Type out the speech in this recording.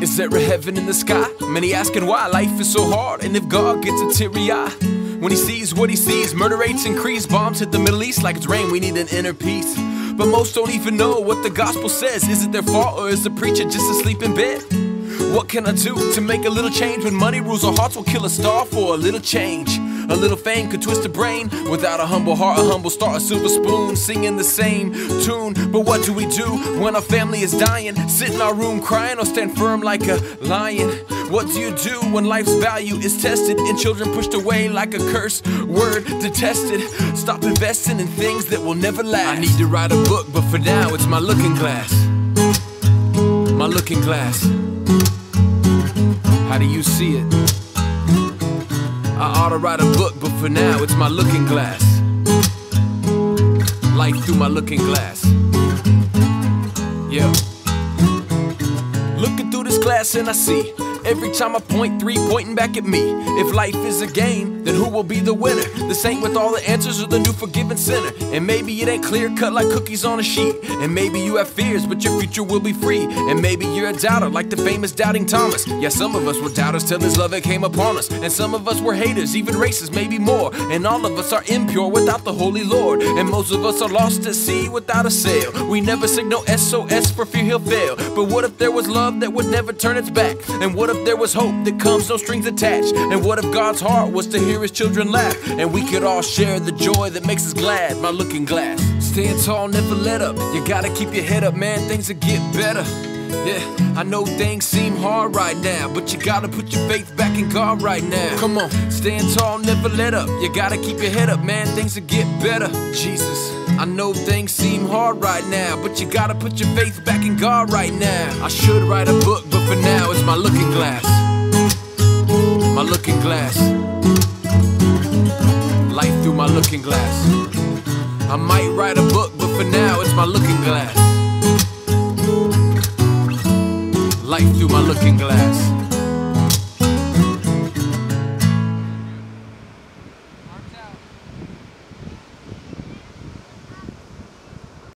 Is there a heaven in the sky? Many asking why life is so hard, and if God gets a teary eye. When he sees what he sees, murder rates increase, bombs hit the Middle East like it's rain, we need an inner peace. But most don't even know what the gospel says. Is it their fault or is the preacher just asleep in bed? What can I do to make a little change when money rules our hearts? Will kill a star for a little change. A little fame could twist a brain. Without a humble heart, a humble start, a silver spoon, singing the same tune. But what do we do when our family is dying? Sit in our room crying or stand firm like a lion? What do you do when life's value is tested and children pushed away like a curse word detested? Stop investing in things that will never last. I need to write a book, but for now it's my looking glass. My looking glass. How do you see it? I ought to write a book, but for now it's my looking glass. Life through my looking glass. Yeah. Looking through this glass and I see Every time I point three pointing back at me. If life is a game, then who will be the winner? The saint with all the answers or the new forgiven sinner? And maybe it ain't clear cut like cookies on a sheet. And maybe you have fears, but your future will be free. And maybe you're a doubter like the famous doubting Thomas. Yeah, some of us were doubters till his love it came upon us. And some of us were haters, even racist, maybe more. And all of us are impure without the Holy Lord. And most of us are lost at sea without a sail. We never signal SOS for fear he'll fail. But what if there was love that would never turn its back? And what if if there was hope that comes no strings attached? And what if God's heart was to hear his children laugh? And we could all share the joy that makes us glad, my looking glass. Stand tall, never let up. You gotta keep your head up, man, things will get better. Yeah, I know things seem hard right now, but you gotta put your faith back in God right now. Come on, stand tall, never let up. You gotta keep your head up, man, things will get better. Jesus. I know things seem hard right now, but you gotta put your faith back in God right now. I should write a book, but for now it's my looking glass. My looking glass. Life through my looking glass. I might write a book, but for now it's my looking glass. Life through my looking glass.